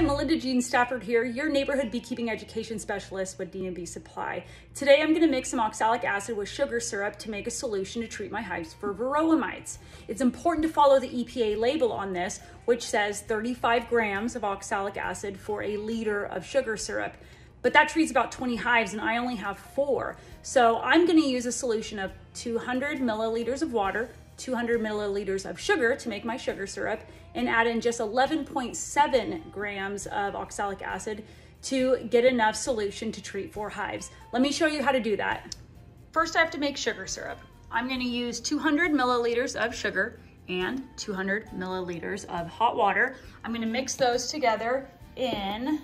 Hi, Melinda Jean Stafford here, your neighborhood beekeeping education specialist with D&B Supply. Today I'm going to mix some oxalic acid with sugar syrup to make a solution to treat my hives for varroa mites. It's important to follow the EPA label on this, which says 35 grams of oxalic acid for a liter of sugar syrup. But that treats about 20 hives and I only have four. So I'm going to use a solution of 200 milliliters of water, 200 milliliters of sugar to make my sugar syrup and add in just 11.7 grams of oxalic acid to get enough solution to treat four hives. Let me show you how to do that. First, I have to make sugar syrup. I'm gonna use 200 milliliters of sugar and 200 milliliters of hot water. I'm gonna mix those together in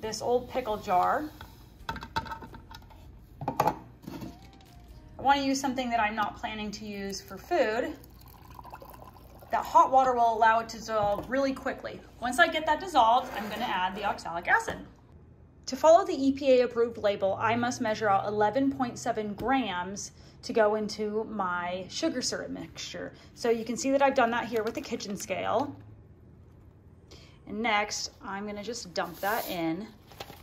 this old pickle jar. Want to use something that I'm not planning to use for food, that hot water will allow it to dissolve really quickly. Once I get that dissolved, I'm going to add the oxalic acid. To follow the EPA approved label, I must measure out 11.7 grams to go into my sugar syrup mixture. So you can see that I've done that here with the kitchen scale. And next, I'm gonna just dump that in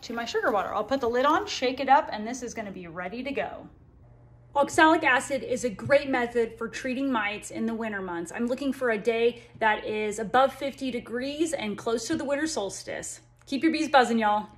to my sugar water. I'll put the lid on, shake it up, and this is gonna be ready to go. Oxalic acid is a great method for treating mites in the winter months. I'm looking for a day that is above 50 degrees and close to the winter solstice. Keep your bees buzzing, y'all.